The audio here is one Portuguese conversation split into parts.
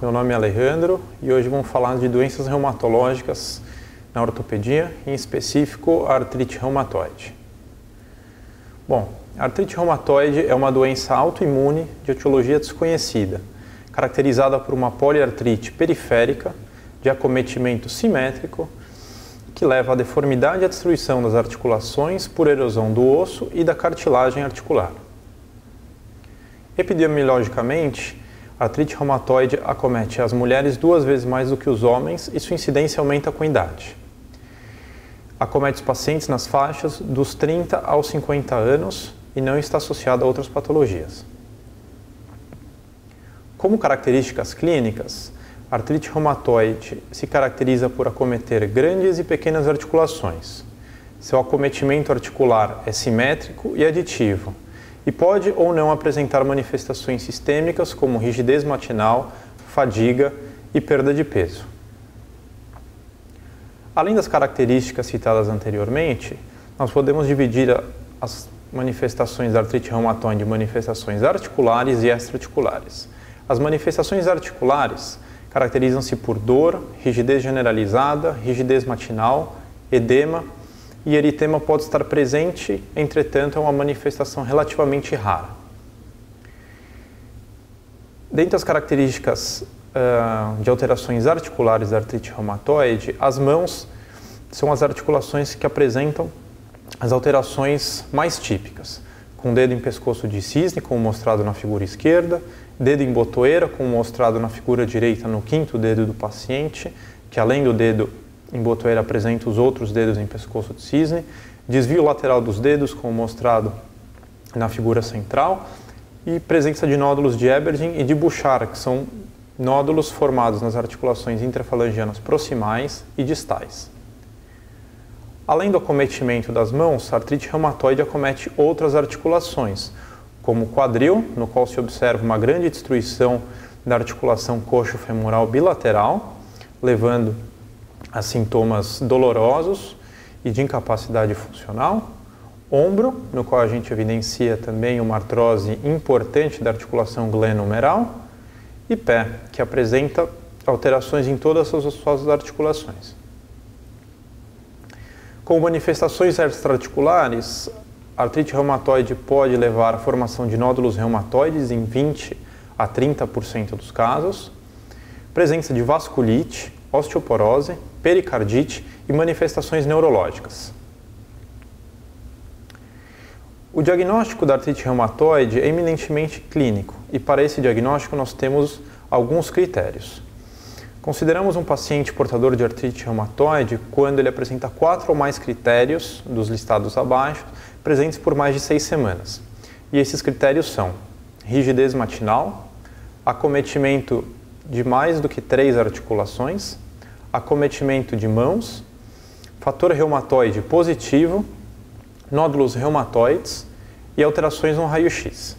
meu nome é Alejandro e hoje vamos falar de doenças reumatológicas na ortopedia, em específico a artrite reumatoide. Bom, a artrite reumatoide é uma doença autoimune de etiologia desconhecida, caracterizada por uma poliartrite periférica de acometimento simétrico que leva à deformidade e à destruição das articulações por erosão do osso e da cartilagem articular. Epidemiologicamente, a artrite reumatoide acomete as mulheres duas vezes mais do que os homens e sua incidência aumenta com a idade. Acomete os pacientes nas faixas dos 30 aos 50 anos e não está associada a outras patologias. Como características clínicas, a artrite reumatoide se caracteriza por acometer grandes e pequenas articulações. Seu acometimento articular é simétrico e aditivo e pode ou não apresentar manifestações sistêmicas como rigidez matinal, fadiga e perda de peso. Além das características citadas anteriormente, nós podemos dividir as manifestações da artrite reumatoide em manifestações articulares e extraarticulares. As manifestações articulares caracterizam-se por dor, rigidez generalizada, rigidez matinal, edema e eritema pode estar presente, entretanto, é uma manifestação relativamente rara. Dentre as características uh, de alterações articulares da artrite reumatoide, as mãos são as articulações que apresentam as alterações mais típicas, com dedo em pescoço de cisne, como mostrado na figura esquerda, dedo em botoeira, como mostrado na figura direita no quinto dedo do paciente, que além do dedo em botoeira apresenta os outros dedos em pescoço de cisne, desvio lateral dos dedos, como mostrado na figura central, e presença de nódulos de Ebergen e de Bouchard, que são nódulos formados nas articulações intrafalangianas proximais e distais. Além do acometimento das mãos, a artrite reumatoide acomete outras articulações, como o quadril, no qual se observa uma grande destruição da articulação coxo-femoral bilateral, levando a sintomas dolorosos e de incapacidade funcional. Ombro, no qual a gente evidencia também uma artrose importante da articulação glenomeral. E pé, que apresenta alterações em todas as suas articulações. Com manifestações extraarticulares, artrite reumatoide pode levar à formação de nódulos reumatoides em 20 a 30% dos casos, presença de vasculite, osteoporose, pericardite e manifestações neurológicas. O diagnóstico da artrite reumatoide é eminentemente clínico e para esse diagnóstico nós temos alguns critérios. Consideramos um paciente portador de artrite reumatoide quando ele apresenta quatro ou mais critérios dos listados abaixo, presentes por mais de seis semanas. E esses critérios são rigidez matinal, acometimento de mais do que três articulações, acometimento de mãos, fator reumatoide positivo, nódulos reumatoides e alterações no raio-x.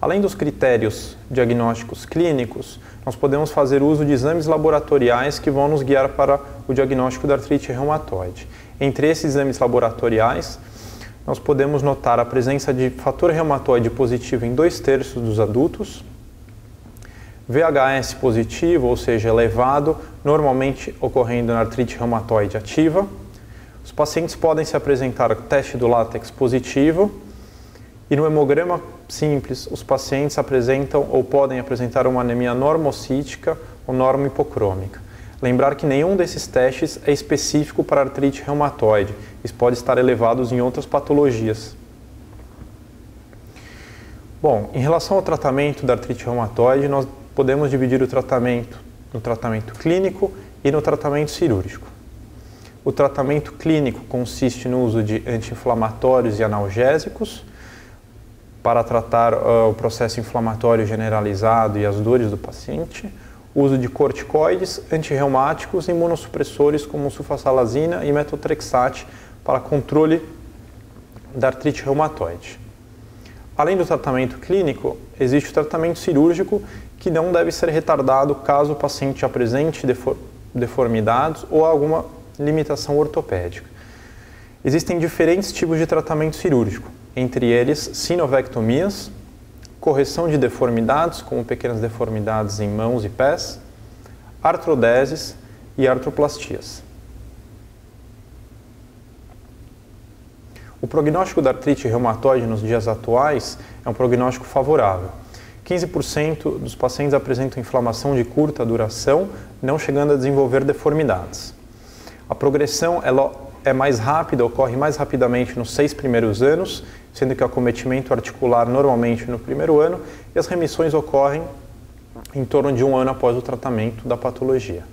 Além dos critérios diagnósticos clínicos, nós podemos fazer uso de exames laboratoriais que vão nos guiar para o diagnóstico da artrite reumatoide. Entre esses exames laboratoriais, nós podemos notar a presença de fator reumatoide positivo em dois terços dos adultos, VHS positivo, ou seja, elevado, normalmente ocorrendo na artrite reumatoide ativa. Os pacientes podem se apresentar teste do látex positivo e no hemograma simples os pacientes apresentam ou podem apresentar uma anemia normocítica ou normohipocrômica. Lembrar que nenhum desses testes é específico para artrite reumatoide, eles podem estar elevados em outras patologias. Bom, em relação ao tratamento da artrite reumatoide, nós podemos dividir o tratamento no tratamento clínico e no tratamento cirúrgico. O tratamento clínico consiste no uso de anti-inflamatórios e analgésicos para tratar uh, o processo inflamatório generalizado e as dores do paciente, uso de corticoides, antirreumáticos e imunossupressores como sulfasalazina e metotrexate para controle da artrite reumatoide. Além do tratamento clínico, existe o tratamento cirúrgico que não deve ser retardado caso o paciente apresente deformidades ou alguma limitação ortopédica. Existem diferentes tipos de tratamento cirúrgico, entre eles sinovectomias, correção de deformidades, como pequenas deformidades em mãos e pés, artrodeses e artroplastias. O prognóstico da artrite reumatoide nos dias atuais é um prognóstico favorável. 15% dos pacientes apresentam inflamação de curta duração, não chegando a desenvolver deformidades. A progressão ela é mais rápida, ocorre mais rapidamente nos seis primeiros anos, sendo que o acometimento articular normalmente no primeiro ano e as remissões ocorrem em torno de um ano após o tratamento da patologia.